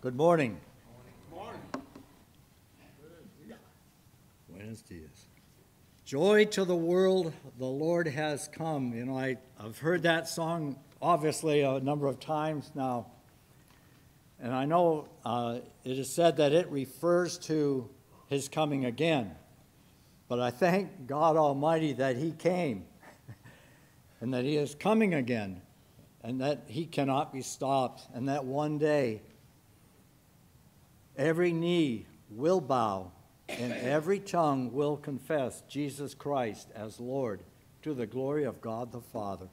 Good morning. Morning. Buenos dias. Joy to the world, the Lord has come. You know, I, I've heard that song obviously a number of times now. And I know uh, it is said that it refers to his coming again. But I thank God Almighty that he came and that he is coming again and that he cannot be stopped and that one day every knee will bow and every tongue will confess Jesus Christ as Lord to the glory of God the Father.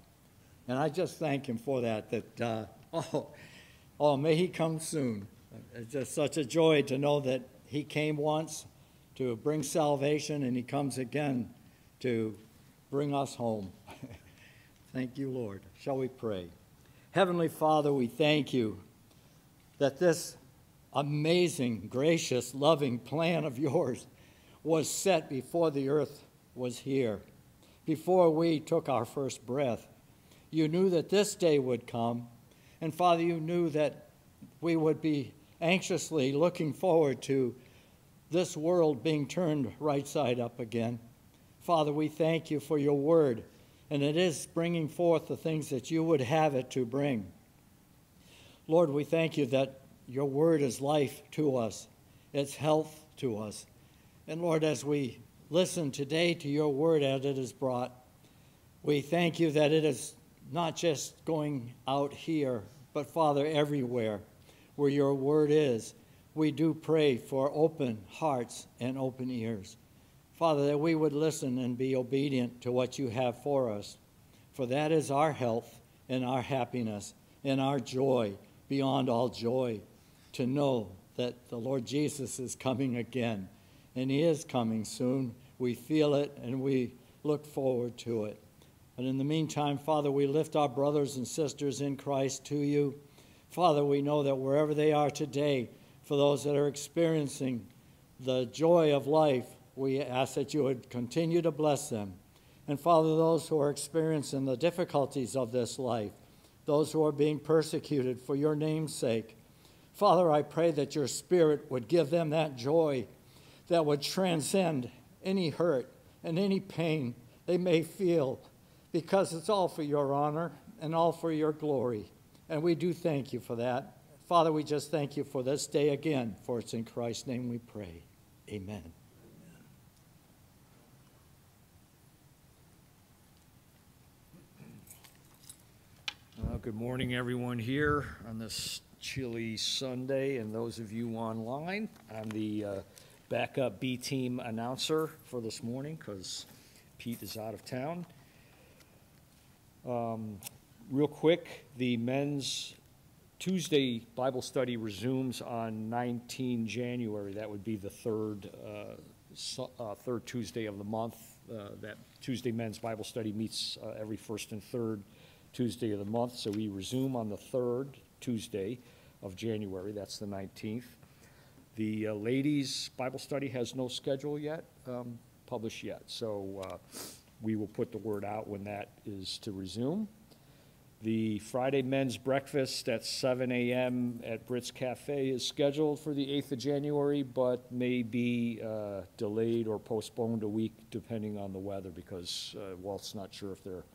And I just thank him for that, that, uh, oh, oh, may he come soon. It's just such a joy to know that he came once to bring salvation and he comes again to bring us home. thank you, Lord. Shall we pray? Heavenly Father, we thank you that this amazing, gracious, loving plan of yours was set before the earth was here, before we took our first breath. You knew that this day would come, and Father, you knew that we would be anxiously looking forward to this world being turned right side up again. Father, we thank you for your word, and it is bringing forth the things that you would have it to bring. Lord, we thank you that your word is life to us, it's health to us. And Lord, as we listen today to your word as it is brought, we thank you that it is not just going out here, but Father, everywhere where your word is we do pray for open hearts and open ears. Father, that we would listen and be obedient to what you have for us, for that is our health and our happiness and our joy beyond all joy to know that the Lord Jesus is coming again, and he is coming soon. We feel it and we look forward to it. But in the meantime, Father, we lift our brothers and sisters in Christ to you. Father, we know that wherever they are today, for those that are experiencing the joy of life, we ask that you would continue to bless them. And Father, those who are experiencing the difficulties of this life, those who are being persecuted for your name's sake, Father, I pray that your Spirit would give them that joy that would transcend any hurt and any pain they may feel, because it's all for your honor and all for your glory. And we do thank you for that. Father, we just thank you for this day again, for it's in Christ's name we pray. Amen. Uh, good morning, everyone here on this chilly Sunday, and those of you online. I'm the uh, backup B team announcer for this morning because Pete is out of town. Um, real quick, the men's Tuesday Bible study resumes on 19 January. That would be the third, uh, so, uh, third Tuesday of the month. Uh, that Tuesday men's Bible study meets uh, every first and third Tuesday of the month. So we resume on the third Tuesday of January. That's the 19th. The uh, ladies' Bible study has no schedule yet, um, published yet. So uh, we will put the word out when that is to resume. The Friday men's breakfast at 7 a.m. at Brits Cafe is scheduled for the 8th of January, but may be uh, delayed or postponed a week depending on the weather because uh, Walt's not sure if they're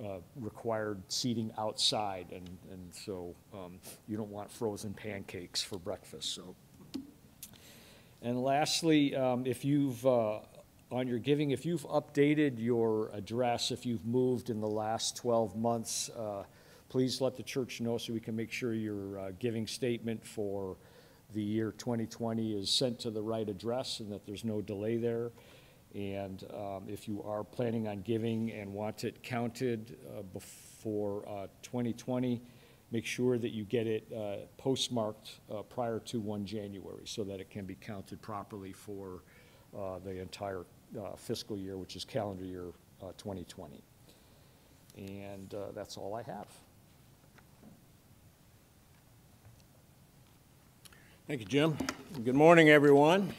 uh, required seating outside, and, and so um, you don't want frozen pancakes for breakfast. So, and lastly, um, if you've uh, on your giving, if you've updated your address, if you've moved in the last 12 months, uh, please let the church know so we can make sure your uh, giving statement for the year 2020 is sent to the right address and that there's no delay there. And um, if you are planning on giving and want it counted uh, before 2020, uh, make sure that you get it uh, postmarked uh, prior to 1 January so that it can be counted properly for the entire uh, fiscal year, which is calendar year uh, 2020. And uh, that's all I have. Thank you, Jim. Good morning, everyone.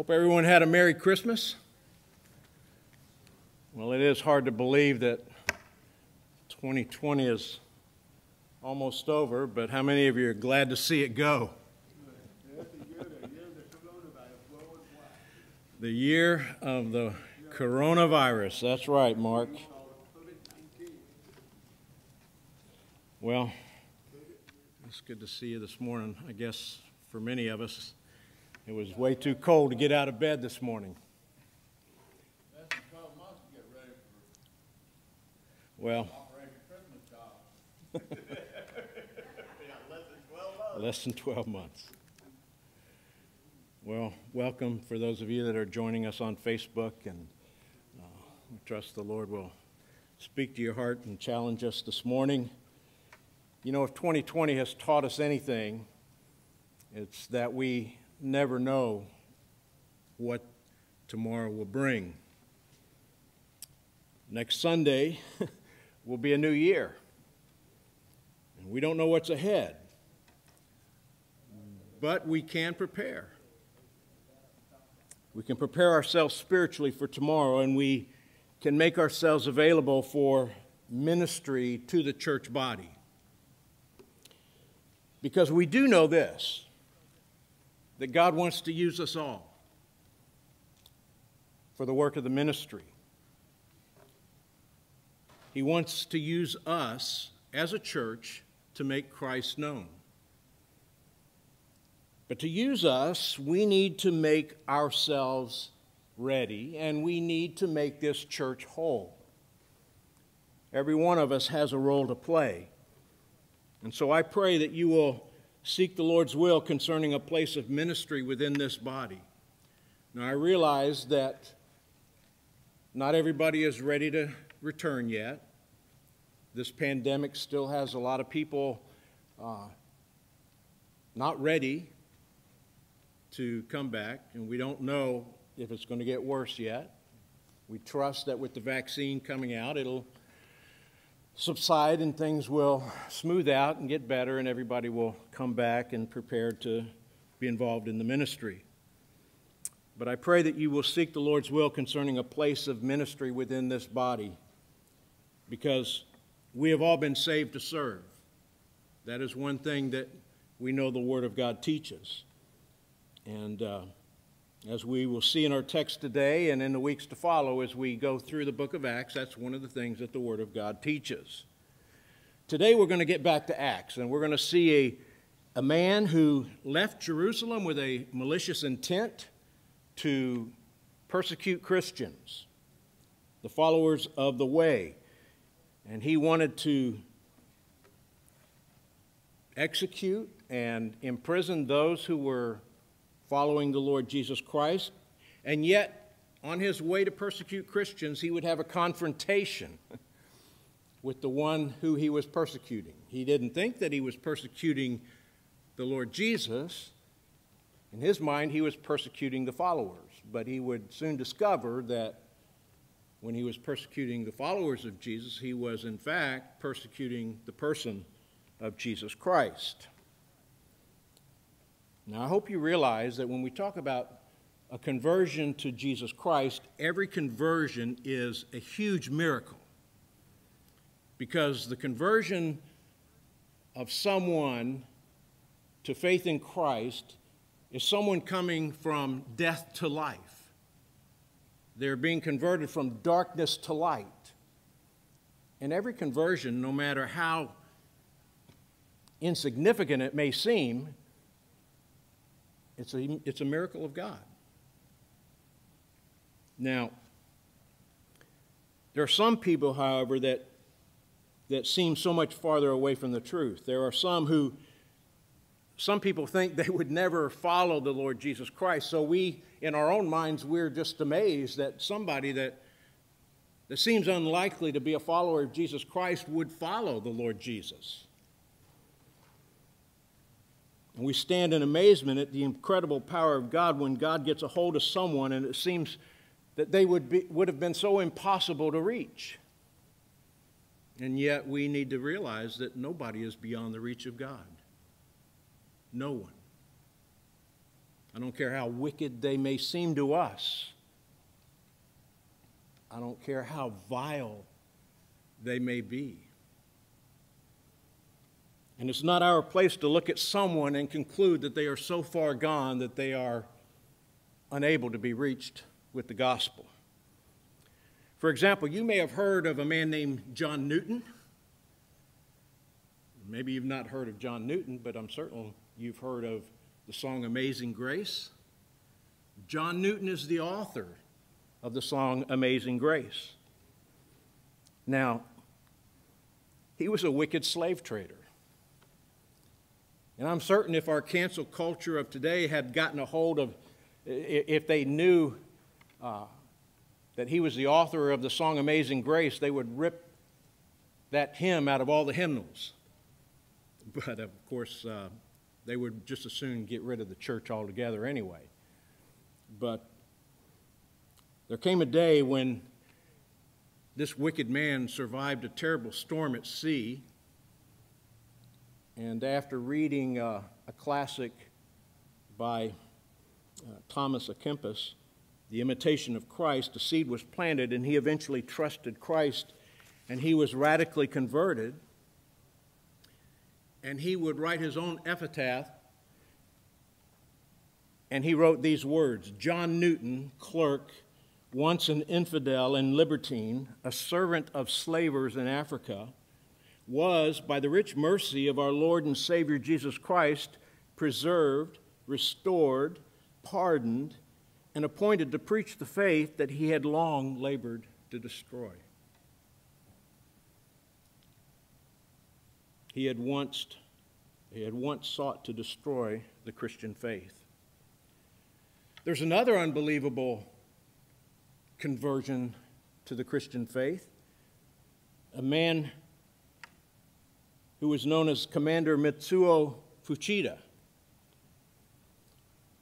Hope everyone had a Merry Christmas. Well, it is hard to believe that 2020 is almost over, but how many of you are glad to see it go? The year of the coronavirus. That's right, Mark. Well, it's good to see you this morning. I guess for many of us, it was way too cold to get out of bed this morning. Well, less than 12 months. Well, welcome for those of you that are joining us on Facebook, and uh, we trust the Lord will speak to your heart and challenge us this morning. You know, if 2020 has taught us anything, it's that we never know what tomorrow will bring. Next Sunday will be a new year, and we don't know what's ahead, but we can prepare. We can prepare ourselves spiritually for tomorrow, and we can make ourselves available for ministry to the church body. Because we do know this that God wants to use us all for the work of the ministry. He wants to use us as a church to make Christ known. But to use us, we need to make ourselves ready and we need to make this church whole. Every one of us has a role to play. And so I pray that you will seek the Lord's will concerning a place of ministry within this body. Now, I realize that not everybody is ready to return yet. This pandemic still has a lot of people uh, not ready to come back, and we don't know if it's going to get worse yet. We trust that with the vaccine coming out, it'll subside and things will smooth out and get better, and everybody will come back and prepare to be involved in the ministry. But I pray that you will seek the Lord's will concerning a place of ministry within this body because we have all been saved to serve. That is one thing that we know the Word of God teaches. And uh, as we will see in our text today and in the weeks to follow as we go through the book of Acts, that's one of the things that the Word of God teaches. Today we're going to get back to Acts, and we're going to see a, a man who left Jerusalem with a malicious intent to persecute Christians, the followers of the way. And he wanted to execute and imprison those who were following the Lord Jesus Christ. And yet, on his way to persecute Christians, he would have a confrontation with the one who he was persecuting. He didn't think that he was persecuting the Lord Jesus. In his mind, he was persecuting the followers. But he would soon discover that when he was persecuting the followers of Jesus, he was in fact persecuting the person of Jesus Christ. Now, I hope you realize that when we talk about a conversion to Jesus Christ, every conversion is a huge miracle. Because the conversion of someone to faith in Christ is someone coming from death to life. They're being converted from darkness to light. And every conversion, no matter how insignificant it may seem, it's a, it's a miracle of God. Now, there are some people, however, that, that seem so much farther away from the truth. There are some who, some people think they would never follow the Lord Jesus Christ. So we, in our own minds, we're just amazed that somebody that, that seems unlikely to be a follower of Jesus Christ would follow the Lord Jesus. And we stand in amazement at the incredible power of God when God gets a hold of someone and it seems that they would, be, would have been so impossible to reach. And yet we need to realize that nobody is beyond the reach of God. No one. I don't care how wicked they may seem to us. I don't care how vile they may be. And it's not our place to look at someone and conclude that they are so far gone that they are unable to be reached with the gospel. For example, you may have heard of a man named John Newton. Maybe you've not heard of John Newton, but I'm certain you've heard of the song Amazing Grace. John Newton is the author of the song Amazing Grace. Now, he was a wicked slave trader. And I'm certain if our cancel culture of today had gotten a hold of, if they knew uh, that he was the author of the song Amazing Grace, they would rip that hymn out of all the hymnals. But of course, uh, they would just as soon get rid of the church altogether anyway. But there came a day when this wicked man survived a terrible storm at sea. And after reading uh, a classic by uh, Thomas à Kempis, The Imitation of Christ, a seed was planted, and he eventually trusted Christ, and he was radically converted. And he would write his own epitaph and he wrote these words John Newton, clerk, once an infidel and libertine, a servant of slavers in Africa, was, by the rich mercy of our Lord and Savior Jesus Christ, preserved, restored, pardoned, and appointed to preach the faith that he had long labored to destroy. He had once, he had once sought to destroy the Christian faith. There's another unbelievable conversion to the Christian faith. A man who was known as Commander Mitsuo Fuchida.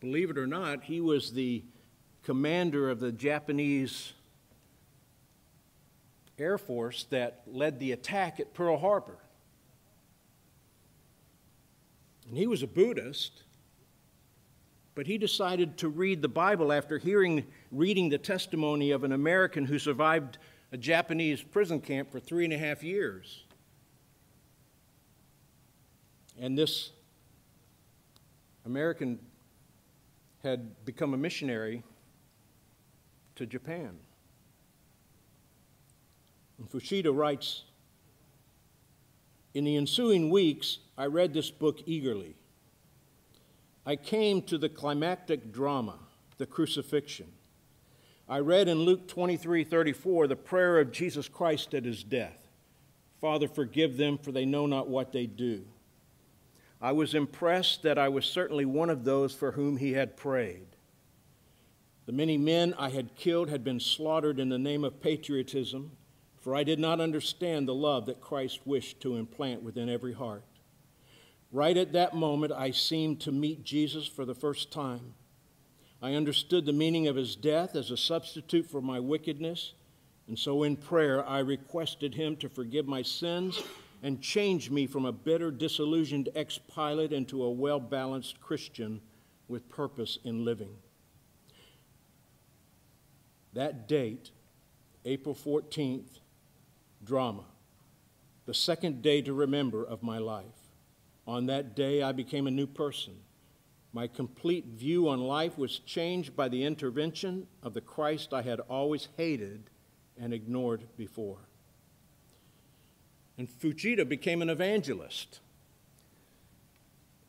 Believe it or not, he was the commander of the Japanese Air Force that led the attack at Pearl Harbor. And he was a Buddhist but he decided to read the Bible after hearing, reading the testimony of an American who survived a Japanese prison camp for three and a half years. And this American had become a missionary to Japan. And Fuchida writes In the ensuing weeks, I read this book eagerly. I came to the climactic drama, the crucifixion. I read in Luke 23 34 the prayer of Jesus Christ at his death Father, forgive them, for they know not what they do. I was impressed that I was certainly one of those for whom he had prayed. The many men I had killed had been slaughtered in the name of patriotism, for I did not understand the love that Christ wished to implant within every heart. Right at that moment, I seemed to meet Jesus for the first time. I understood the meaning of his death as a substitute for my wickedness, and so in prayer, I requested him to forgive my sins and change me from a bitter, disillusioned ex pilot into a well balanced Christian with purpose in living. That date, April 14th, drama, the second day to remember of my life. On that day, I became a new person. My complete view on life was changed by the intervention of the Christ I had always hated and ignored before. And Fuchida became an evangelist,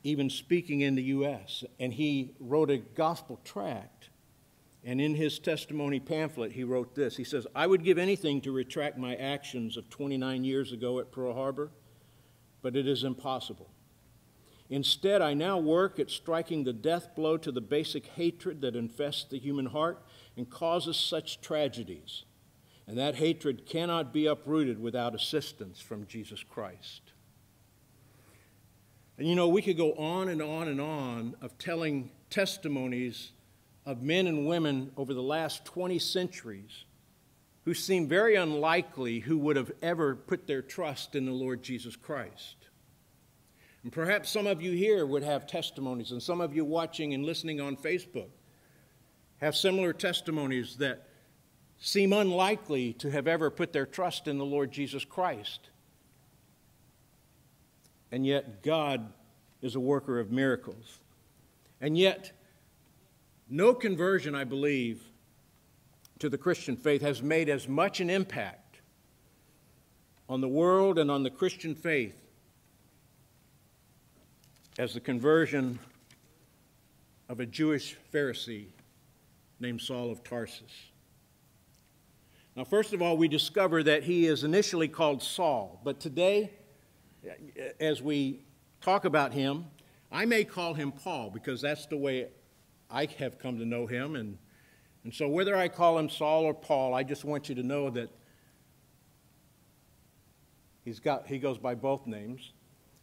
even speaking in the U.S., and he wrote a gospel tract. And in his testimony pamphlet, he wrote this He says, I would give anything to retract my actions of 29 years ago at Pearl Harbor, but it is impossible. Instead, I now work at striking the death blow to the basic hatred that infests the human heart and causes such tragedies. And that hatred cannot be uprooted without assistance from Jesus Christ. And you know, we could go on and on and on of telling testimonies of men and women over the last 20 centuries who seem very unlikely who would have ever put their trust in the Lord Jesus Christ. And perhaps some of you here would have testimonies, and some of you watching and listening on Facebook have similar testimonies that seem unlikely to have ever put their trust in the Lord Jesus Christ. and yet God is a worker of miracles. And yet, no conversion, I believe, to the Christian faith has made as much an impact on the world and on the Christian faith as the conversion of a Jewish Pharisee named Saul of Tarsus. Now, first of all, we discover that he is initially called Saul, but today, as we talk about him, I may call him Paul because that's the way I have come to know him. And, and so, whether I call him Saul or Paul, I just want you to know that he's got, he goes by both names.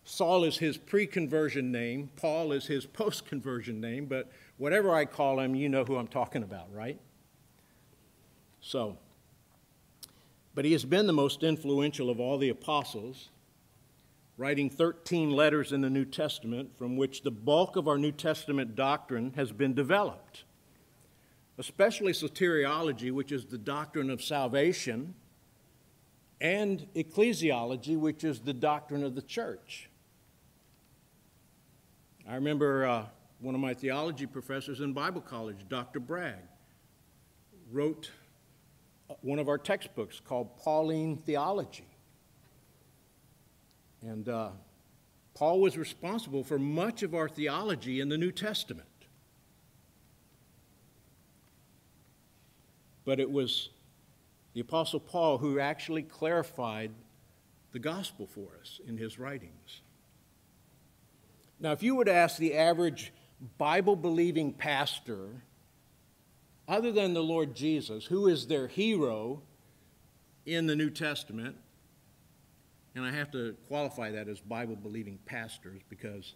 Saul is his pre conversion name, Paul is his post conversion name, but whatever I call him, you know who I'm talking about, right? So, but he has been the most influential of all the apostles writing 13 letters in the New Testament from which the bulk of our New Testament doctrine has been developed, especially soteriology, which is the doctrine of salvation, and ecclesiology, which is the doctrine of the church. I remember uh, one of my theology professors in Bible college, Dr. Bragg, wrote one of our textbooks called Pauline Theology. And uh, Paul was responsible for much of our theology in the New Testament. But it was the Apostle Paul who actually clarified the gospel for us in his writings. Now, if you would ask the average Bible believing pastor, other than the Lord Jesus, who is their hero in the New Testament, and I have to qualify that as Bible believing pastors because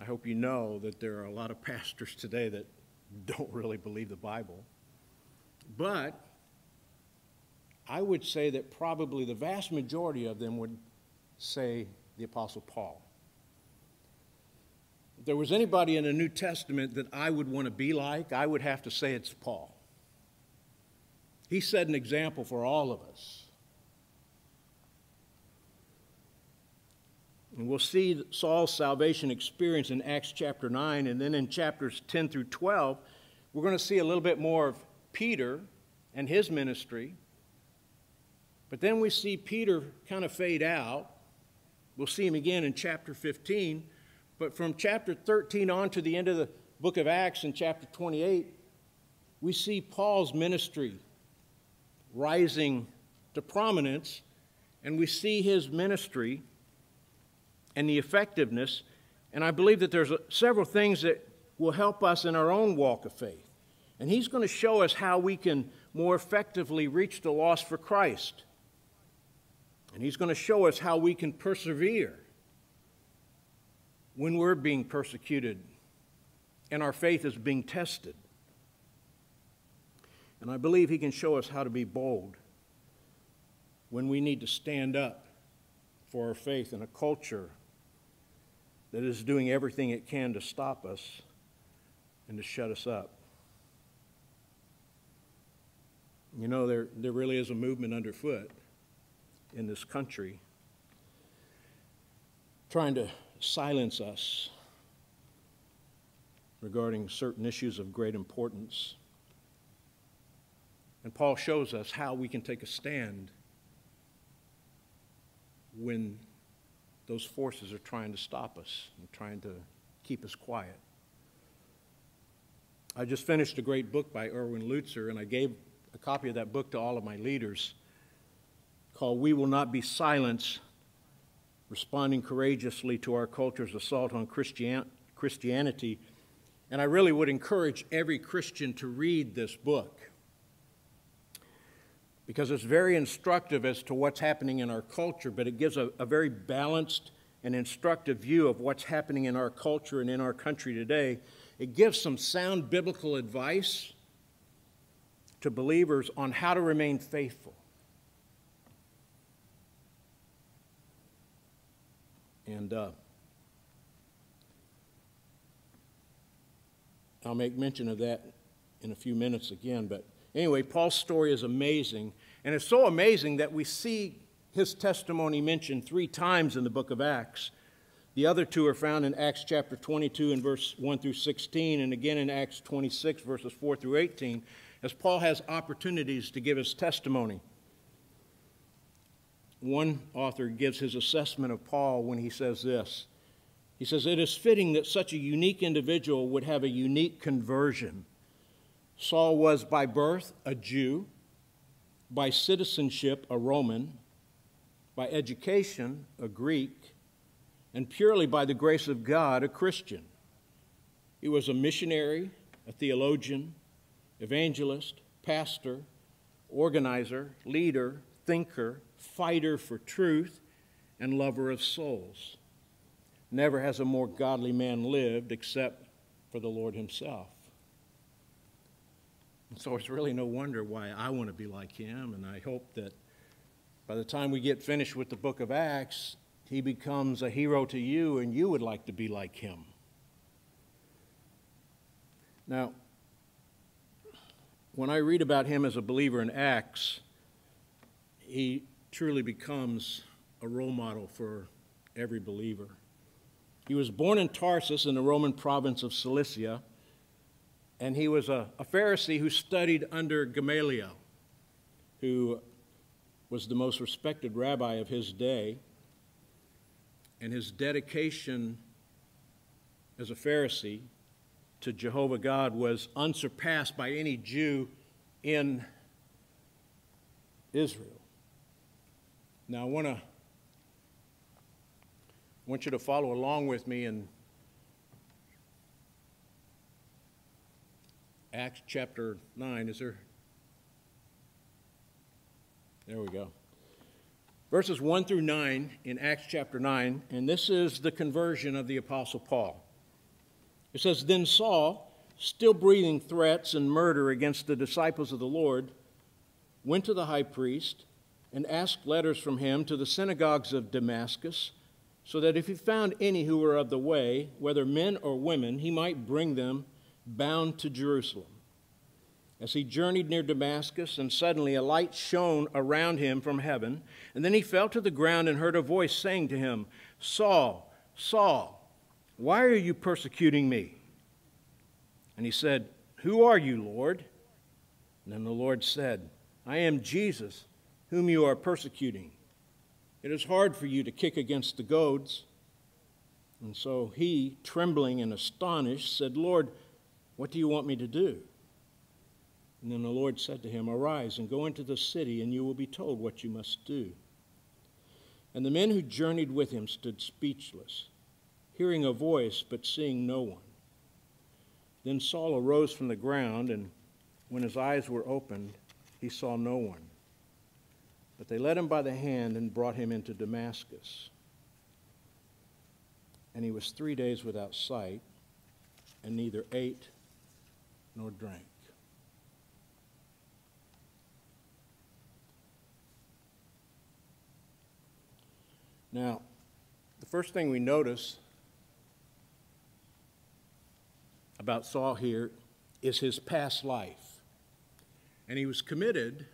I hope you know that there are a lot of pastors today that don't really believe the Bible. But I would say that probably the vast majority of them would say the Apostle Paul. If there was anybody in the New Testament that I would want to be like, I would have to say it's Paul. He set an example for all of us. And we'll see Saul's salvation experience in Acts chapter 9, and then in chapters 10 through 12, we're going to see a little bit more of Peter and his ministry. But then we see Peter kind of fade out. We'll see him again in chapter 15. But from chapter 13 on to the end of the book of Acts in chapter 28, we see Paul's ministry rising to prominence, and we see his ministry and the effectiveness. And I believe that there's several things that will help us in our own walk of faith. And he's going to show us how we can more effectively reach the lost for Christ. And he's going to show us how we can persevere when we're being persecuted and our faith is being tested. And I believe he can show us how to be bold when we need to stand up for our faith in a culture that is doing everything it can to stop us and to shut us up. You know, there, there really is a movement underfoot in this country trying to silence us regarding certain issues of great importance. And Paul shows us how we can take a stand when those forces are trying to stop us and trying to keep us quiet. I just finished a great book by Erwin Lutzer, and I gave a copy of that book to all of my leaders called We Will Not Be Silenced Responding Courageously to Our Culture's Assault on Christian- Christianity. And I really would encourage every Christian to read this book because it's very instructive as to what's happening in our culture, but it gives a, a, very balanced and instructive view of what's happening in our culture and in our country today. It gives some sound biblical advice to believers on how to remain faithful. And uh, I'll make mention of that in a few minutes again, but Anyway, Paul's story is amazing. And it's so amazing that we see his testimony mentioned three times in the book of Acts. The other two are found in Acts chapter 22 and verse 1 through 16, and again in Acts 26, verses 4 through 18, as Paul has opportunities to give his testimony. One author gives his assessment of Paul when he says this. He says, It is fitting that such a unique individual would have a unique conversion. Saul was by birth a Jew, by citizenship a Roman, by education a Greek, and purely by the grace of God a Christian. He was a missionary, a theologian, evangelist, pastor, organizer, leader, thinker, fighter for truth, and lover of souls. Never has a more godly man lived except for the Lord Himself. And so it's really no wonder why I want to be like him, and I hope that by the time we get finished with the book of Acts, he becomes a hero to you and you would like to be like him. Now, when I read about him as a believer in Acts, he truly becomes a role model for every believer. He was born in Tarsus in the Roman province of Cilicia, and he was a, a Pharisee who studied under Gamaliel, who was the most respected rabbi of his day. And his dedication as a Pharisee to Jehovah God was unsurpassed by any Jew in Israel. Now, I want to want you to follow along with me in Acts chapter 9. Is there? There we go. Verses 1 through 9 in Acts chapter 9, and this is the conversion of the Apostle Paul. It says, Then Saul, still breathing threats and murder against the disciples of the Lord, went to the high priest and asked letters from him to the synagogues of Damascus, so that if he found any who were of the way, whether men or women, he might bring them bound to Jerusalem. As he journeyed near Damascus, and suddenly a light shone around him from heaven, and then he fell to the ground and heard a voice saying to him, Saul, Saul, why are you persecuting me? And he said, Who are you, Lord? And then the Lord said, I am Jesus, whom you are persecuting. It is hard for you to kick against the goads. And so he, trembling and astonished, said, Lord, what do you want me to do? And then the Lord said to him, Arise and go into the city, and you will be told what you must do. And the men who journeyed with him stood speechless, hearing a voice, but seeing no one. Then Saul arose from the ground, and when his eyes were opened, he saw no one. But they led him by the hand and brought him into Damascus. And he was three days without sight, and neither ate nor drank. Now, the first thing we notice about Saul here is his past life. And he was committed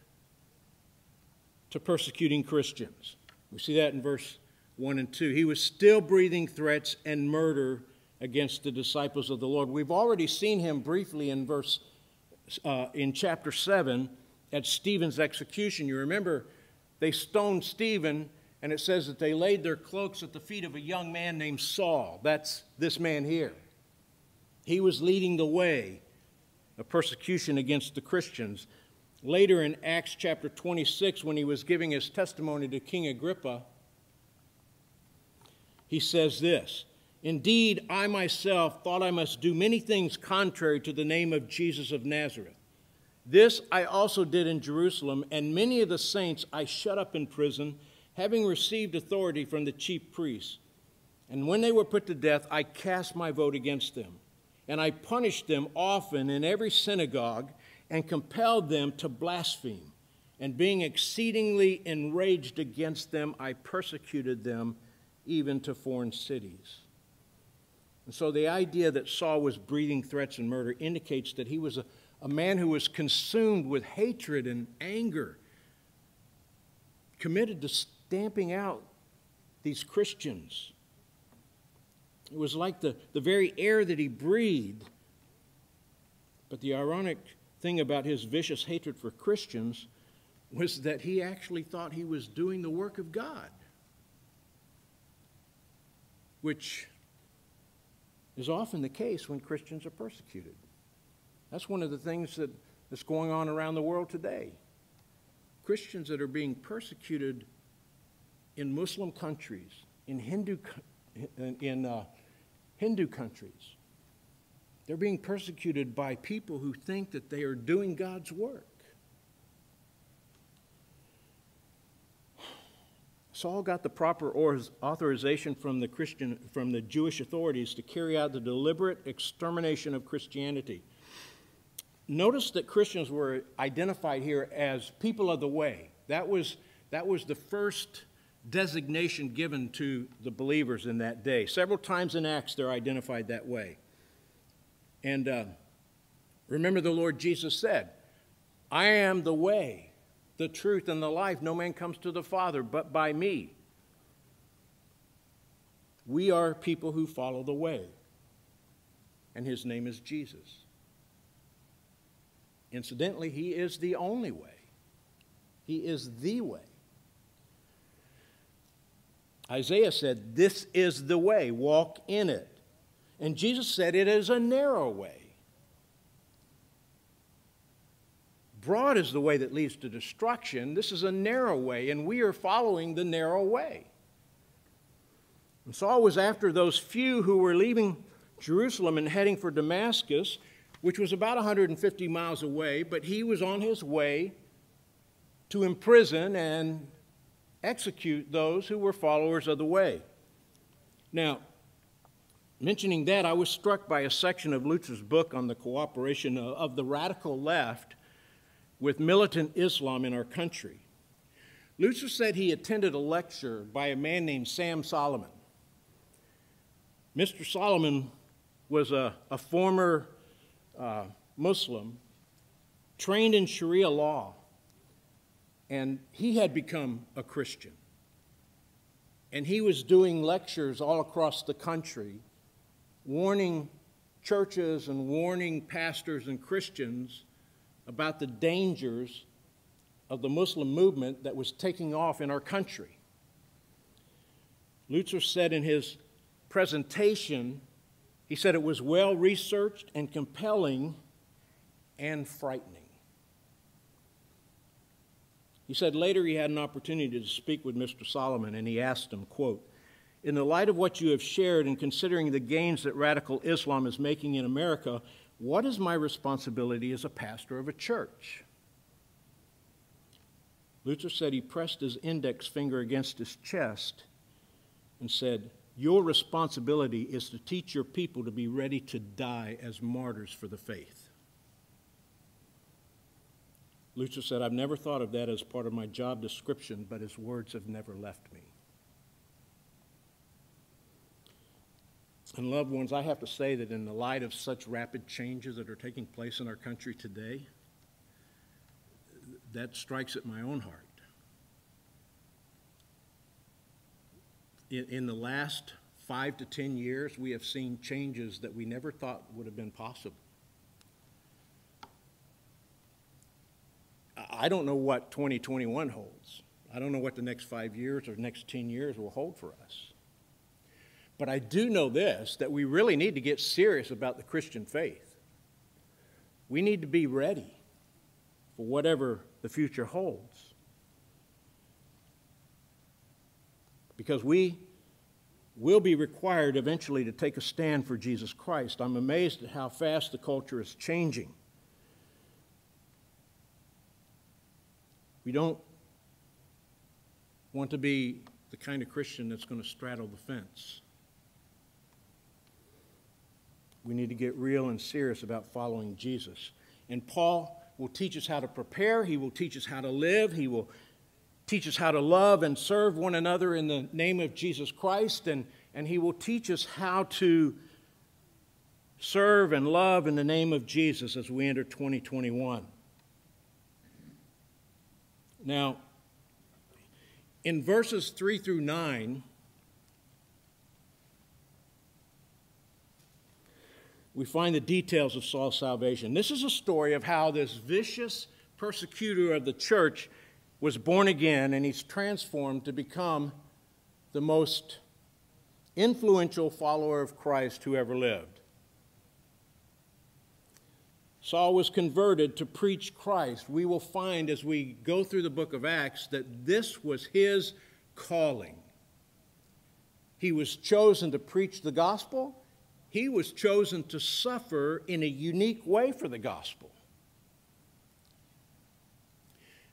to persecuting Christians. We see that in verse 1 and 2. He was still breathing threats and murder against the disciples of the Lord. We've already seen him briefly in verse uh, in chapter 7 at Stephen's execution. You remember they stoned Stephen, and it says that they laid their cloaks at the feet of a young man named Saul. That's this man here. He was leading the way of persecution against the Christians. Later in Acts chapter 26, when he was giving his testimony to King Agrippa, he says this Indeed, I myself thought I must do many things contrary to the name of Jesus of Nazareth. This I also did in Jerusalem, and many of the saints I shut up in prison, having received authority from the chief priests. And when they were put to death, I cast my vote against them. And I punished them often in every synagogue, and compelled them to blaspheme. And being exceedingly enraged against them, I persecuted them even to foreign cities. And so the idea that Saul was breathing threats and murder indicates that he was a, a man who was consumed with hatred and anger, committed to stamping out these Christians. It was like the, the very air that he breathed. But the ironic thing about his vicious hatred for Christians was that he actually thought he was doing the work of God, which is often the case when Christians are persecuted. That's one of the things that, that's going on around the world today. Christians that are being persecuted in Muslim countries, in Hindu, in uh, Hindu countries, they're being persecuted by people who think that they are doing God's work. Saul got the proper authorization from the Christian from the Jewish authorities to carry out the deliberate extermination of Christianity. Notice that Christians were identified here as people of the way. That was, that was the first designation given to the believers in that day. Several times in Acts, they're identified that way. And uh, remember, the Lord Jesus said, I am the way, the truth, and the life. No man comes to the Father but by me. We are people who follow the way, and his name is Jesus. Incidentally, he is the only way. He is the way. Isaiah said, This is the way, walk in it. And Jesus said, It is a narrow way. Broad is the way that leads to destruction. This is a narrow way, and we are following the narrow way. And Saul was after those few who were leaving Jerusalem and heading for Damascus, which was about 150 miles away, but he was on his way to imprison and execute those who were followers of the way. Now, mentioning that, I was struck by a section of Lutzer's book on the cooperation of the radical left with militant Islam in our country. Lutzer said he attended a lecture by a man named Sam Solomon. Mr. Solomon was a, a former uh, Muslim trained in Sharia law, and he had become a Christian. And he was doing lectures all across the country, warning churches and warning pastors and Christians about the dangers of the Muslim movement that was taking off in our country. Lutzer said in his presentation, he said it was well researched and compelling and frightening. He said later he had an opportunity to speak with Mr. Solomon and he asked him, quote, in the light of what you have shared and considering the gains that radical Islam is making in America, what is my responsibility as a pastor of a church? Lutzer said he pressed his index finger against his chest and said, Your responsibility is to teach your people to be ready to die as martyrs for the faith. Lutzer said, I've never thought of that as part of my job description, but his words have never left me. And loved ones, I have to say that in the light of such rapid changes that are taking place in our country today, that strikes at my own heart. In, in the last five to ten years, we have seen changes that we never thought would have been possible. I don't know what 2021 holds. I don't know what the next five years or next 10 years will hold for us. But I do know this that we really need to get serious about the Christian faith. We need to be ready for whatever the future holds. Because we will be required eventually to take a stand for Jesus Christ. I'm amazed at how fast the culture is changing. We don't want to be the kind of Christian that's going to straddle the fence. We need to get real and serious about following Jesus. And Paul will teach us how to prepare, he will teach us how to live, he will teach us how to love and serve one another in the name of Jesus Christ, and, and he will teach us how to serve and love in the name of Jesus as we enter 2021. Now, in verses 3 through 9, we find the details of Saul's salvation. This is a story of how this vicious persecutor of the church was born again and he's transformed to become the most influential follower of Christ who ever lived. Saul was converted to preach Christ. We will find as we go through the book of Acts that this was his calling. He was chosen to preach the gospel. He was chosen to suffer in a unique way for the gospel.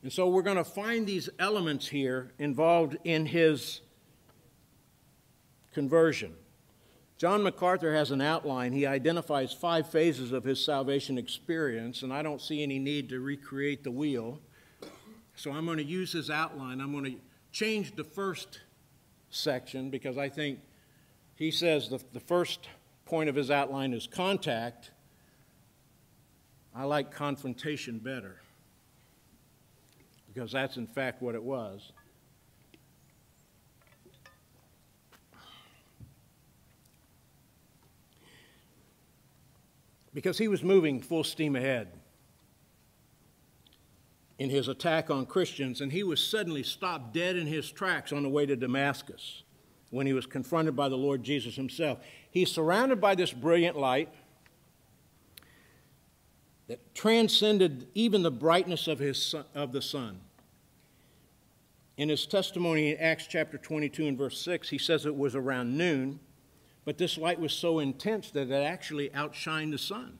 And so we're going to find these elements here involved in his conversion. John MacArthur has an outline. He identifies five phases of his salvation experience, and I don't see any need to recreate the wheel. So I'm going to use his outline. I'm going to change the first section because I think he says the, the first point of his outline is contact. I like confrontation better because that's in fact what it was. Because he was moving full steam ahead in his attack on Christians, and he was suddenly stopped dead in his tracks on the way to Damascus when he was confronted by the Lord Jesus himself. He's surrounded by this brilliant light that transcended even the brightness of, his, of the sun. In his testimony in Acts chapter 22 and verse 6, he says it was around noon, but this light was so intense that it actually outshined the sun.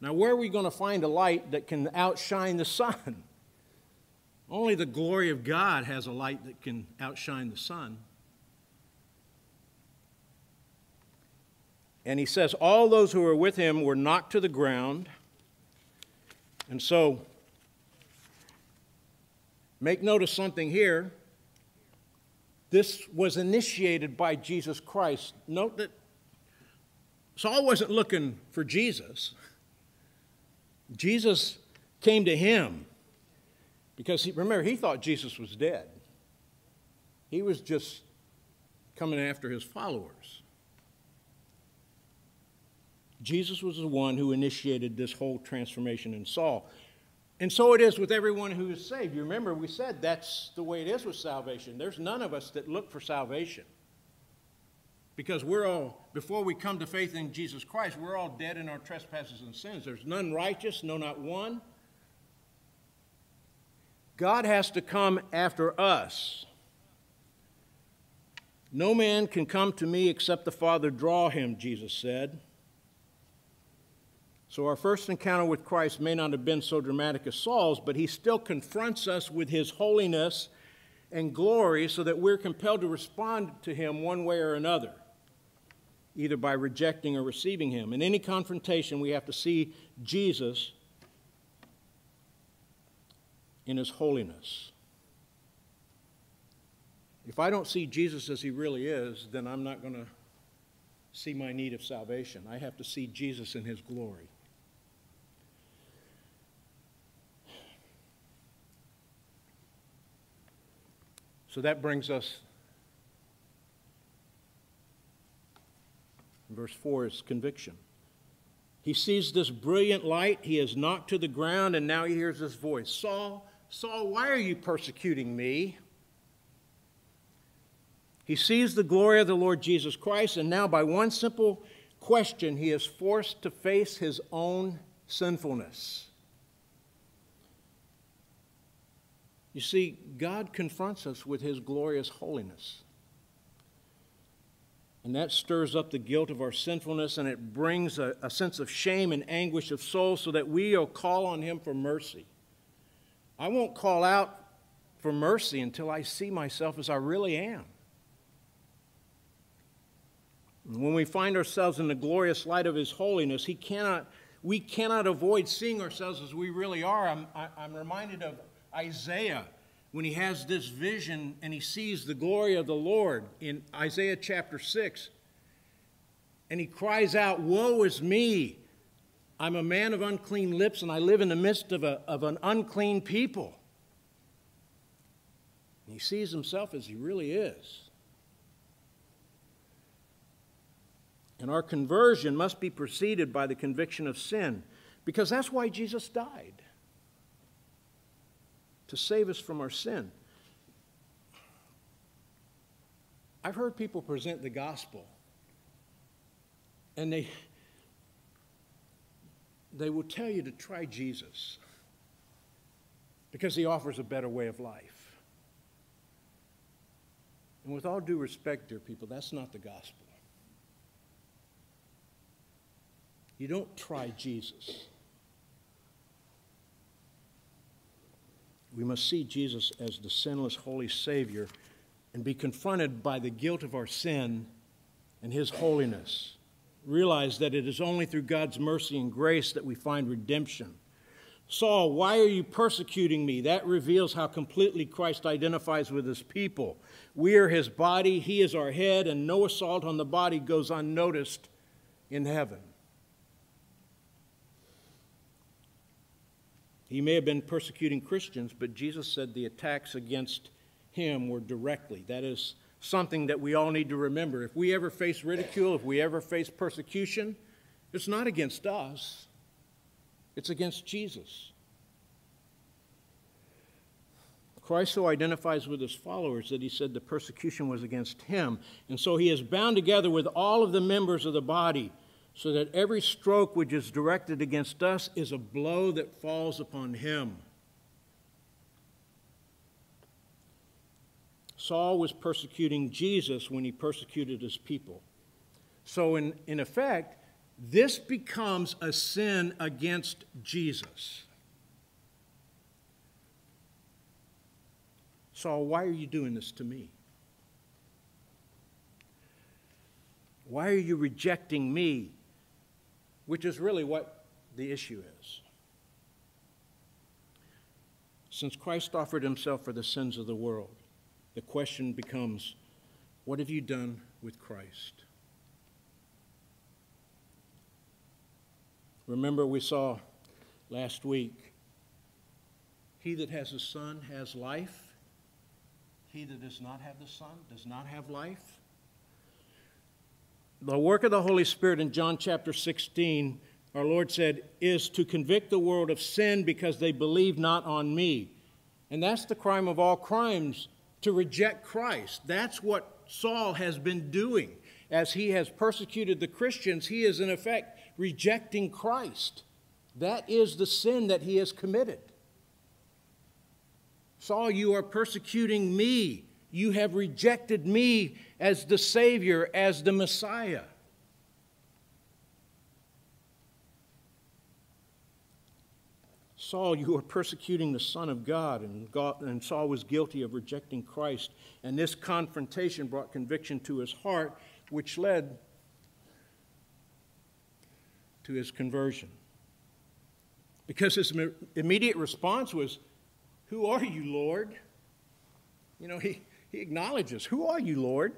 Now, where are we going to find a light that can outshine the sun? Only the glory of God has a light that can outshine the sun. And he says, All those who were with him were knocked to the ground. And so, make note of something here. This was initiated by Jesus Christ. Note that Saul wasn't looking for Jesus. Jesus came to him because he, remember, he thought Jesus was dead. He was just coming after his followers. Jesus was the one who initiated this whole transformation in Saul. And so it is with everyone who is saved. You remember, we said that's the way it is with salvation. There's none of us that look for salvation. Because we're all, before we come to faith in Jesus Christ, we're all dead in our trespasses and sins. There's none righteous, no, not one. God has to come after us. No man can come to me except the Father draw him, Jesus said. So our first encounter with Christ may not have been so dramatic as Saul's, but he still confronts us with his holiness and glory so that we're compelled to respond to him one way or another either by rejecting or receiving him. In any confrontation, we have to see Jesus in his holiness. If I don't see Jesus as he really is, then I'm not going to see my need of salvation. I have to see Jesus in his glory. So that brings us Verse 4 is conviction. He sees this brilliant light. He is knocked to the ground, and now he hears this voice Saul, Saul, why are you persecuting me? He sees the glory of the Lord Jesus Christ, and now by one simple question, he is forced to face his own sinfulness. You see, God confronts us with his glorious holiness. And that stirs up the guilt of our sinfulness and it brings a, a, sense of shame and anguish of soul so that we will call on Him for mercy. I won't call out for mercy until I see myself as I really am. When we find ourselves in the glorious light of His holiness, He cannot, we cannot avoid seeing ourselves as we really are. I'm, I, i am reminded of Isaiah when he has this vision and he sees the glory of the Lord in Isaiah chapter 6. And he cries out, Woe is me! I'm a man of unclean lips, and I live in the midst of, a, of an unclean people. And he sees himself as he really is. And our conversion must be preceded by the conviction of sin, because that's why Jesus died to save us from our sin. I've heard people present the gospel, and they, they will tell you to try Jesus because he offers a better way of life. And with all due respect, dear people, that's not the gospel. You don't try Jesus. We must see Jesus as the sinless, holy Savior and be confronted by the guilt of our sin and His holiness. Realize that it is only through God's mercy and grace that we find redemption. Saul, why are you persecuting me? That reveals how completely Christ identifies with his people. We are his body, he is our head, and no assault on the body goes unnoticed in heaven. He may have been persecuting Christians, but Jesus said the attacks against him were directly. That is something that we all need to remember. If we ever face ridicule, if we ever face persecution, it's not against us, it's against Jesus. Christ so identifies with his followers that he said the persecution was against him. And so he is bound together with all of the members of the body so that every stroke which is directed against us is a blow that falls upon him. Saul was persecuting Jesus when he persecuted his people. So, in, in effect, this becomes a sin against Jesus. Saul, why are you doing this to me? Why are you rejecting me? Which is really what the issue is. Since Christ offered himself for the sins of the world, the question becomes what have you done with Christ? Remember, we saw last week he that has a son has life, he that does not have the son does not have life the work of the Holy Spirit in John chapter 16, our Lord said, is to convict the world of sin because they believe not on me. And that's the crime of all crimes, to reject Christ. That's what Saul has been doing. As he has persecuted the Christians, he is in effect rejecting Christ. That is the sin that he has committed. Saul, you are persecuting me. You have rejected me as the Savior, as the Messiah. Saul, you are persecuting the Son of God, and, God, and Saul was guilty of rejecting Christ. And this confrontation brought conviction to his heart, which led to his conversion. Because his immediate response was, Who are you, Lord? You know, he, he acknowledges, Who are you, Lord?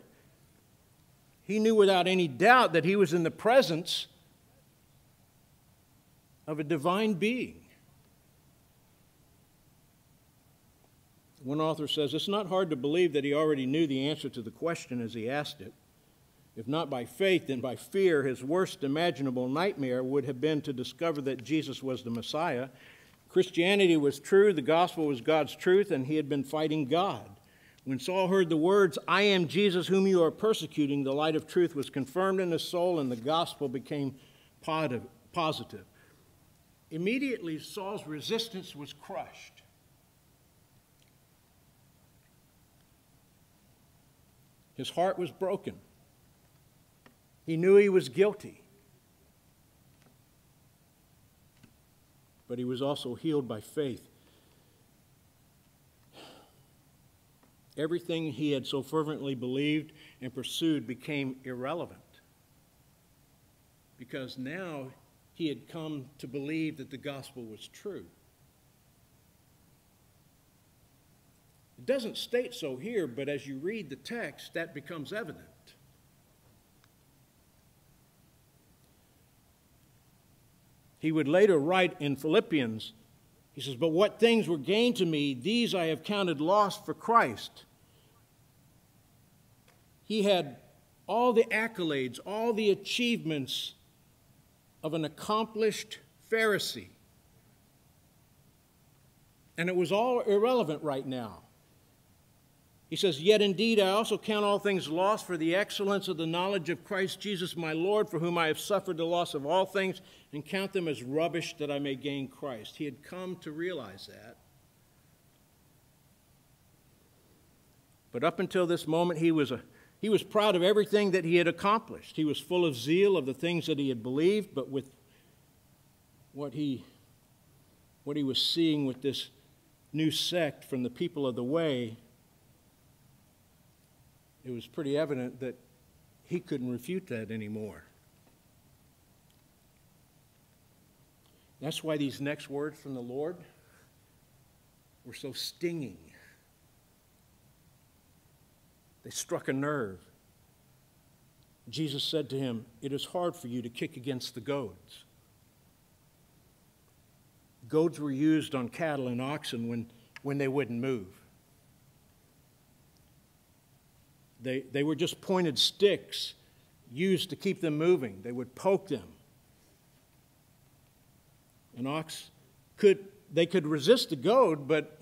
He knew without any doubt that he was in the presence of a divine being. One author says it's not hard to believe that he already knew the answer to the question as he asked it. If not by faith, then by fear, his worst imaginable nightmare would have been to discover that Jesus was the Messiah. Christianity was true, the gospel was God's truth, and he had been fighting God. When Saul heard the words, I am Jesus whom you are persecuting, the light of truth was confirmed in his soul and the gospel became positive. Immediately, Saul's resistance was crushed. His heart was broken. He knew he was guilty. But he was also healed by faith. Everything he had so fervently believed and pursued became irrelevant. Because now he had come to believe that the gospel was true. It doesn't state so here, but as you read the text, that becomes evident. He would later write in Philippians, he says, But what things were gained to me, these I have counted lost for Christ. He had all the accolades, all the achievements of an accomplished Pharisee. And it was all irrelevant right now. He says, Yet indeed I also count all things lost for the excellence of the knowledge of Christ Jesus my Lord, for whom I have suffered the loss of all things, and count them as rubbish that I may gain Christ. He had come to realize that. But up until this moment, he was, a, he was proud of everything that he had accomplished. He was full of zeal of the things that he had believed, but with what he, what he was seeing with this new sect from the people of the way, it was pretty evident that he couldn't refute that anymore. That's why these next words from the Lord were so stinging. They struck a nerve. Jesus said to him, It is hard for you to kick against the goads. Goads were used on cattle and oxen when, when they wouldn't move. They, they were just pointed sticks used to keep them moving. They would poke them. An ox could, they could resist the goad, but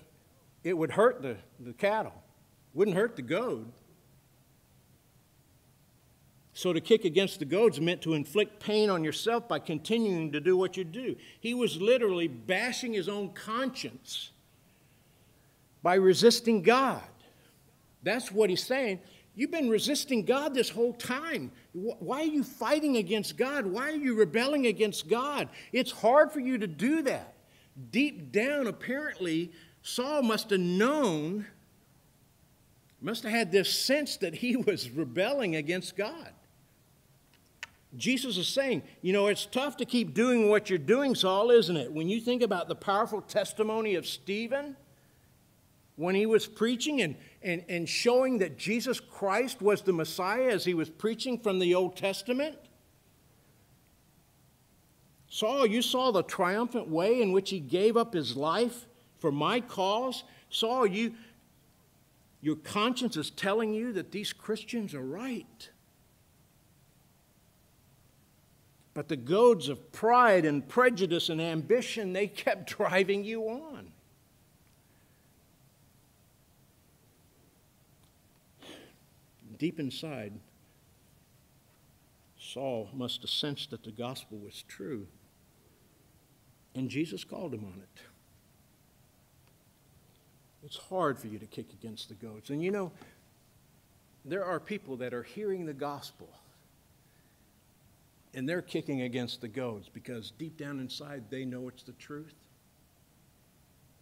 it would hurt the, the cattle. Wouldn't hurt the goad. So to kick against the goads meant to inflict pain on yourself by continuing to do what you do. He was literally bashing his own conscience by resisting God. That's what he's saying. You've been resisting God this whole time. Why are you fighting against God? Why are you rebelling against God? It's hard for you to do that. Deep down, apparently, Saul must have known, must have had this sense that he was rebelling against God. Jesus is saying, you know, it's tough to keep doing what you're doing, Saul, isn't it? When you think about the powerful testimony of Stephen, when he was preaching and, and, and showing that Jesus Christ was the Messiah as he was preaching from the Old Testament? Saul, you saw the triumphant way in which he gave up his life for my cause. Saul, you, your conscience is telling you that these Christians are right. But the goads of pride and prejudice and ambition, they kept driving you on. deep inside, Saul must have sensed that the gospel was true. And Jesus called him on it. It's hard for you to kick against the goads. And you know, there are people that are hearing the gospel and they're kicking against the goads because deep down inside they know it's the truth.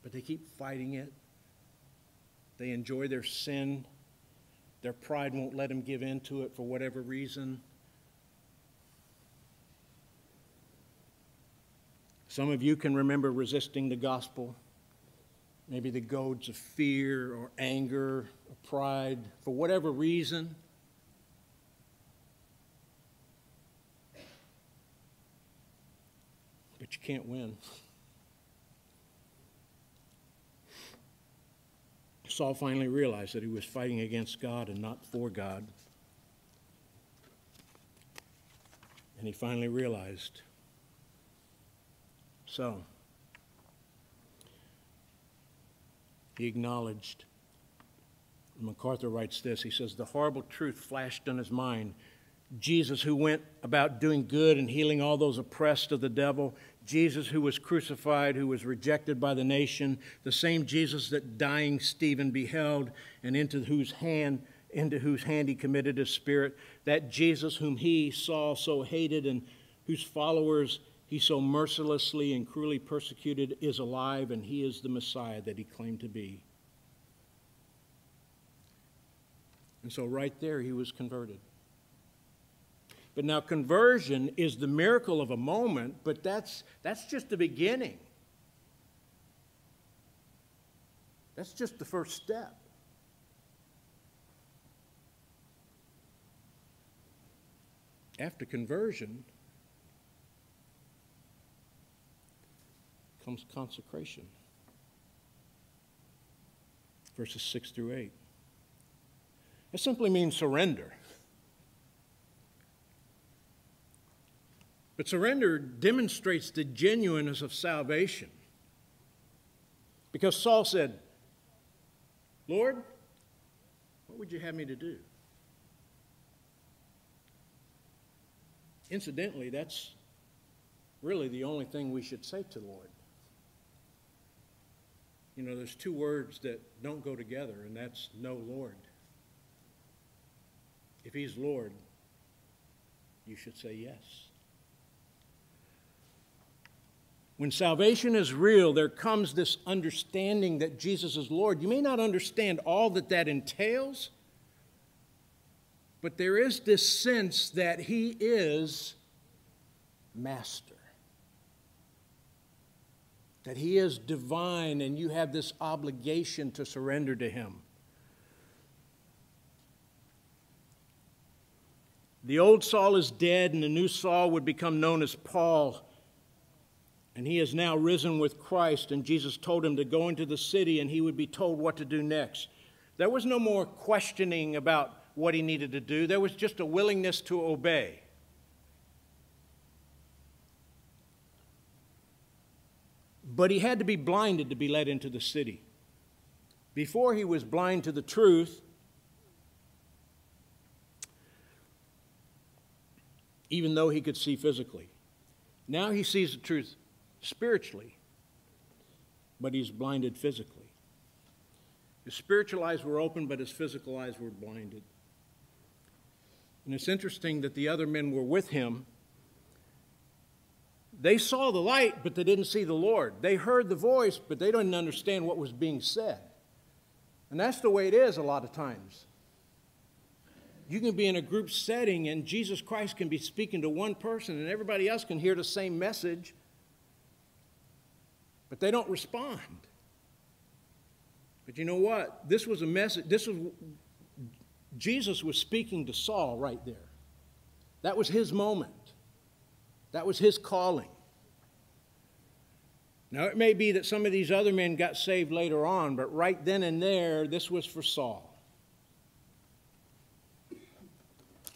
But they keep fighting it. They enjoy their sin their pride won't let them give in to it for whatever reason. Some of you can remember resisting the gospel, maybe the goads of fear or anger or pride, for whatever reason. But you can't win. Saul finally realized that he was fighting against God and not for God. And he finally realized. So, he acknowledged. MacArthur writes this He says, The horrible truth flashed on his mind. Jesus, who went about doing good and healing all those oppressed of the devil, Jesus who was crucified, who was rejected by the nation, the same Jesus that dying Stephen beheld and into whose hand into whose hand he committed his spirit, that Jesus whom he saw so hated and whose followers he so mercilessly and cruelly persecuted is alive and he is the Messiah that he claimed to be. And so right there he was converted. But now conversion is the miracle of a moment, but that's, that's just the beginning. That's just the first step. After conversion comes consecration. Verses 6 through 8. It simply means surrender. But surrender demonstrates the genuineness of salvation. Because Saul said, Lord, what would you have me to do? Incidentally, that's really the only thing we should say to the Lord. You know, there's two words that don't go together, and that's no Lord. If He's Lord, you should say yes. When salvation is real, there comes this understanding that Jesus is Lord. You may not understand all that that entails, but there is this sense that He is Master that He is divine and you have this obligation to surrender to Him. The old Saul is dead, and the new Saul would become known as Paul. And he has now risen with Christ, and Jesus told him to go into the city and he would be told what to do next. There was no more questioning about what he needed to do, there was just a willingness to obey. But he had to be blinded to be led into the city. Before he was blind to the truth, even though he could see physically. Now he sees the truth spiritually, but he's blinded physically. His spiritual eyes were open, but his physical eyes were blinded. And it's interesting that the other men were with him they saw the light, but they didn't see the Lord. They heard the voice, but they didn't understand what was being said. And that's the way it is a lot of times. You can be in a group setting, and Jesus Christ can be speaking to one person, and everybody else can hear the same message, but they don't respond. But you know what? This was a message. This was Jesus was speaking to Saul right there. That was his moment. That was his calling. Now, it may be that some of these other men got saved later on, but right then and there, this was for Saul.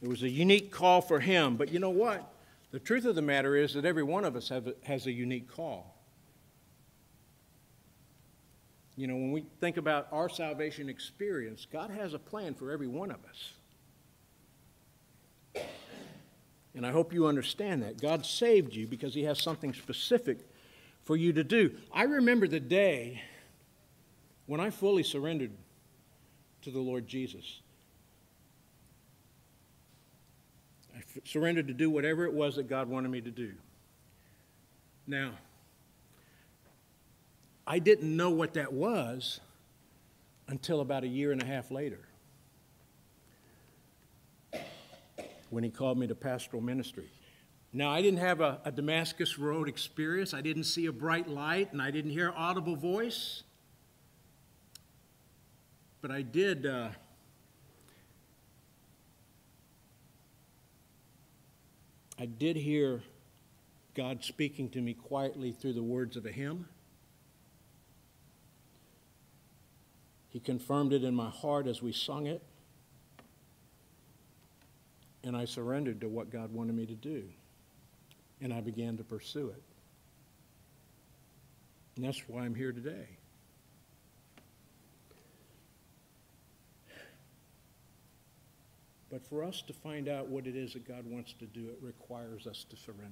It was a unique call for him. But you know what? The truth of the matter is that every one of us have has a unique call. You know, when we think about our salvation experience, God has a plan for every one of us. And I hope you understand that. God saved you because He has something specific for you to do. I remember the day when I fully surrendered to the Lord Jesus. I surrendered to do whatever it was that God wanted me to do. Now, I didn't know what that was until about a year and a half later. when he called me to pastoral ministry. Now, I didn't have a, a, Damascus Road experience. I didn't see a bright light, and I didn't hear audible voice. But I did. Uh, I did hear God speaking to me quietly through the words of a hymn. He confirmed it in my heart as we sung it and I surrendered to what God wanted me to do. And I began to pursue it. And that's why I'm here today. But for us to find out what it is that God wants to do, it requires us to surrender.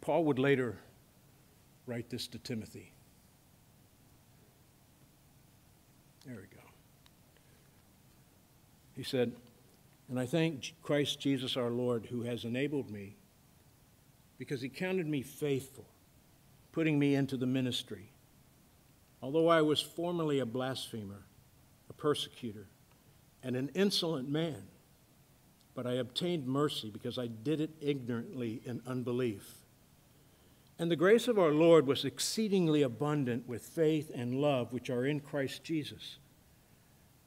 Paul would later write this to Timothy. There we go. He said, And I thank Christ Jesus our Lord who has enabled me because he counted me faithful, putting me into the ministry. Although I was formerly a blasphemer, a persecutor, and an insolent man, but I obtained mercy because I did it ignorantly in unbelief. And the grace of our Lord was exceedingly abundant with faith and love which are in Christ Jesus.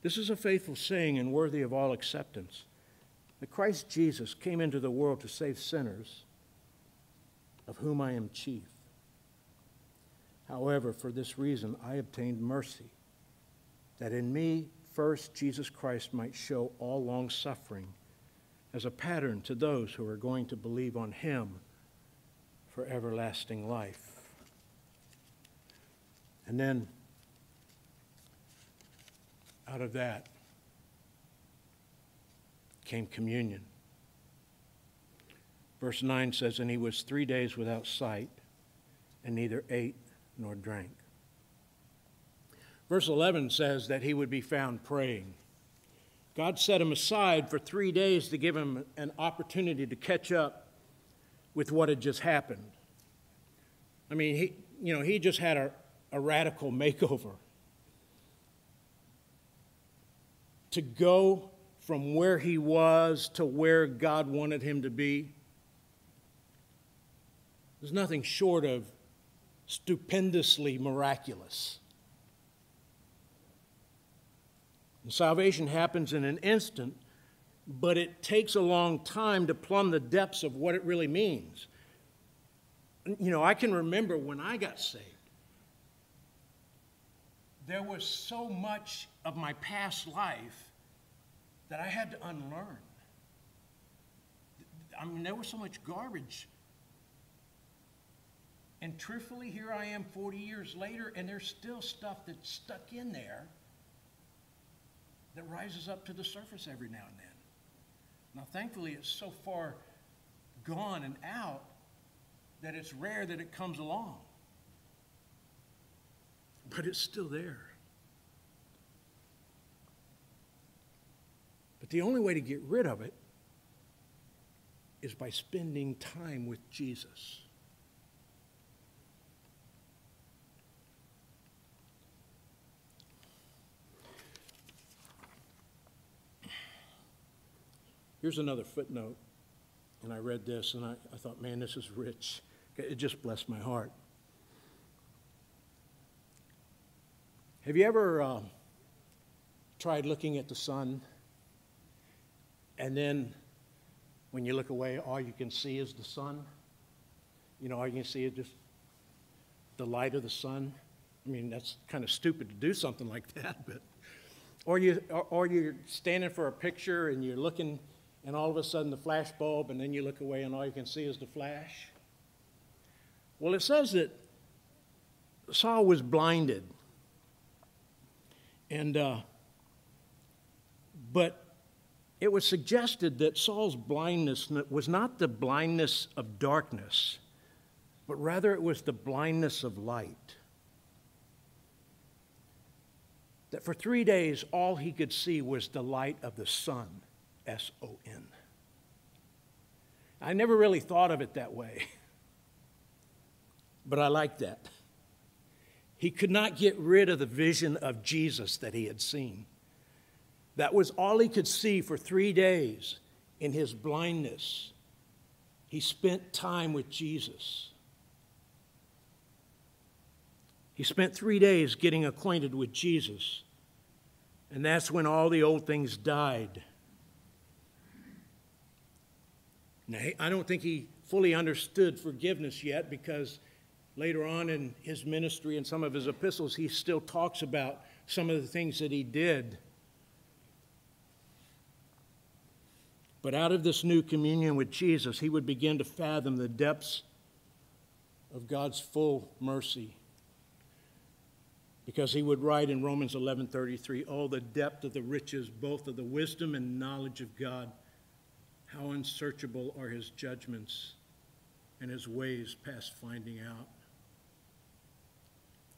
This is a faithful saying and worthy of all acceptance that Christ Jesus came into the world to save sinners, of whom I am chief. However, for this reason I obtained mercy, that in me first Jesus Christ might show all long suffering as a pattern to those who are going to believe on Him for everlasting life. And then, out of that came communion. Verse 9 says, And he was three days without sight, and neither ate nor drank. Verse 11 says that he would be found praying. God set him aside for three days to give him an opportunity to catch up with what had just happened. I mean, he, you know, he just had a, a radical makeover. To go from where he was to where God wanted him to be. There's nothing short of stupendously miraculous. And salvation happens in an instant, but it takes a long time to plumb the depths of what it really means. You know, I can remember when I got saved, there was so much of my past life that I had to unlearn. I mean, there was so much garbage. And truthfully, here I am 40 years later, and there's still stuff that's stuck in there that rises up to the surface every now and then. Now, thankfully, it's so far gone and out that it's rare that it comes along. But it's still there. But the only way to get rid of it is by spending time with Jesus. Here's another footnote. And I read this and I, I thought, man, this is rich. It just blessed my heart. Have you ever uh, tried looking at the sun and then when you look away, all you can see is the sun? You know, all you can see is just the light of the sun. I mean, that's kind of stupid to do something like that, but. Or, you, or, or you're standing for a picture and you're looking and all of a sudden the flash bulb, and then you look away and all you can see is the flash. Well, it says that Saul was blinded. And, uh, but it was suggested that Saul's blindness was not the blindness of darkness, but rather it was the blindness of light. That for three days, all he could see was the light of the sun. S O N. I never really thought of it that way, but I like that. He could not get rid of the vision of Jesus that he had seen. That was all he could see for three days in his blindness. He spent time with Jesus. He spent three days getting acquainted with Jesus. And that's when all the old things died Now, I don't think he fully understood forgiveness yet because later on in his ministry and some of his epistles, he still talks about some of the things that he did. But out of this new communion with Jesus, he would begin to fathom the depths of God's full mercy. Because he would write in Romans 11:33, "Oh the depth of the riches both of the wisdom and knowledge of God." How unsearchable are his judgments and his ways past finding out.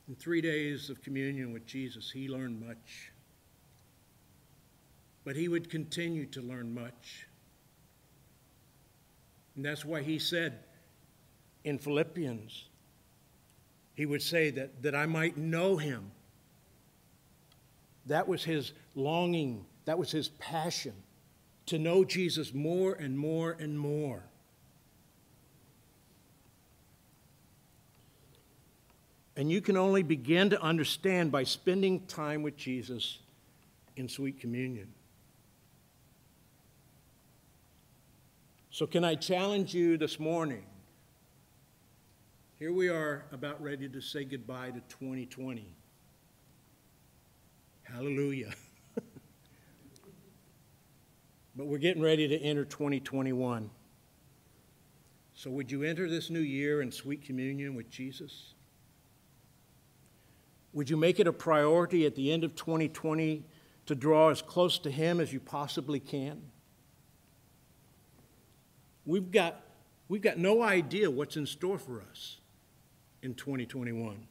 In three days of communion with Jesus, he learned much. But he would continue to learn much. And that's why he said in Philippians, he would say that, that I might know him. That was his longing, that was his passion to know Jesus more and more and more. And you can only begin to understand by spending time with Jesus in sweet communion. So, can I challenge you this morning? Here we are about ready to say goodbye to 2020. Hallelujah. but we're getting ready to enter 2021. So, would you enter this new year in sweet communion with Jesus? Would you make it a priority at the end of 2020 to draw as close to Him as you possibly can? We've got, we've got no idea what's in store for us in 2021.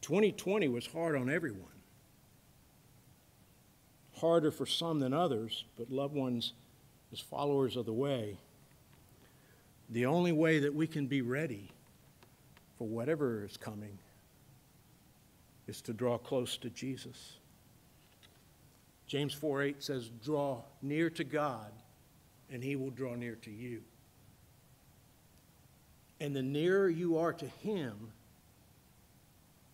2020 was hard on everyone. Harder for some than others, but loved ones as followers of the way. The only way that we can be ready for whatever is coming is to draw close to Jesus. James 4 8 says, Draw near to God, and he will draw near to you. And the nearer you are to him,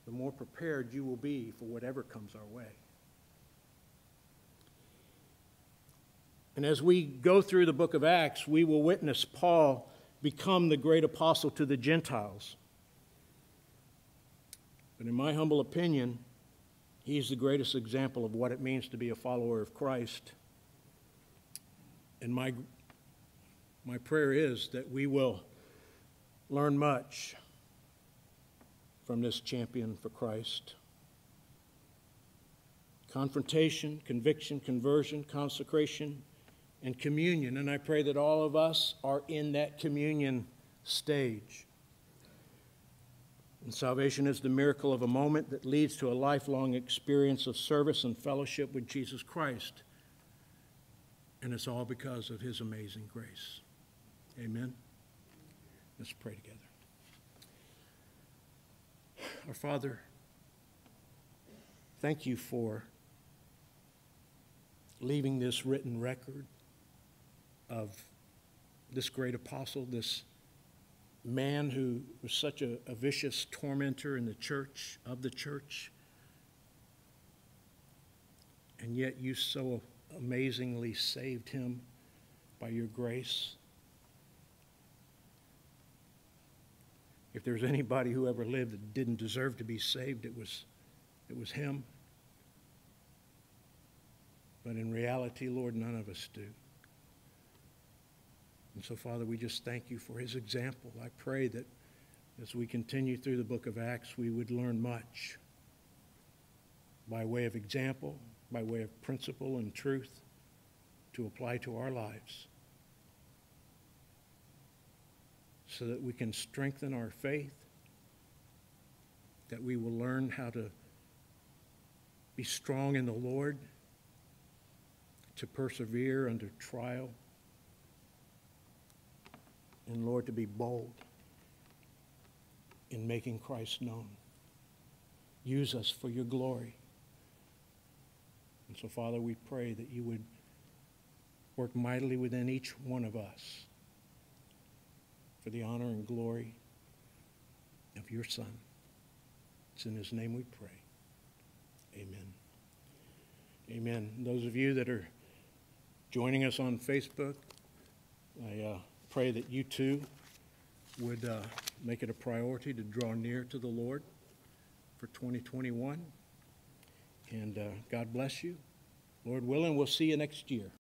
the more prepared you will be for whatever comes our way. And as we go through the book of Acts, we will witness Paul become the great apostle to the Gentiles. But in my humble opinion, he's the greatest example of what it means to be a follower of Christ. And my, my prayer is that we will learn much from this champion for Christ. Confrontation, conviction, conversion, consecration, and communion. And I pray that all of us are in that communion stage. And salvation is the miracle of a moment that leads to a lifelong experience of service and fellowship with Jesus Christ. And it's all because of his amazing grace. Amen. Let's pray together. Our Father, thank you for leaving this written record of this great apostle, this man who was such a, a, vicious tormentor in the church, of the church. And yet you so amazingly saved him by your grace. If there's anybody who ever lived that didn't deserve to be saved, it was, it was him. But in reality, Lord, none of us do. And so, Father, we just thank you for his example. I pray that as we continue through the book of Acts, we would learn much by way of example, by way of principle and truth to apply to our lives so that we can strengthen our faith, that we will learn how to be strong in the Lord, to persevere under trial, and Lord, to be bold in making Christ known. Use us for your glory. And so, Father, we pray that you would work mightily within each one of us for the honor and glory of your Son. It's in his name we pray. Amen. Amen. Those of you that are joining us on Facebook, I uh, pray that you too would uh, make it a priority to draw near to the Lord for 2021. And uh, God bless you. Lord willing, we'll see you next year.